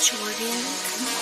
Jordan.